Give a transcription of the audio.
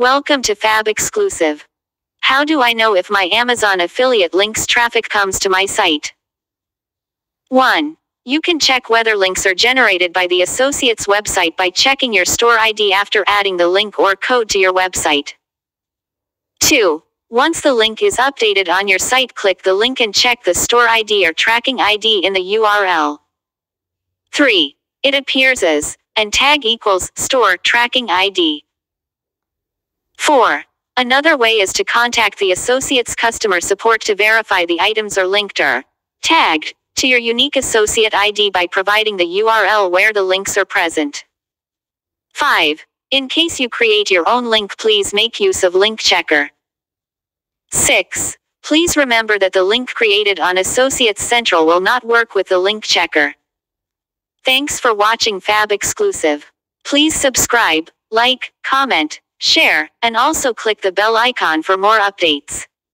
Welcome to Fab Exclusive. How do I know if my Amazon affiliate links traffic comes to my site? 1. You can check whether links are generated by the associate's website by checking your store ID after adding the link or code to your website. 2. Once the link is updated on your site, click the link and check the store ID or tracking ID in the URL. 3. It appears as, and tag equals, store tracking ID. 4. Another way is to contact the associate's customer support to verify the items are linked or tagged to your unique associate ID by providing the URL where the links are present. 5. In case you create your own link, please make use of Link Checker. 6. Please remember that the link created on Associates Central will not work with the link checker. Thanks for watching Fab Exclusive. Please subscribe, like, comment, share, and also click the bell icon for more updates.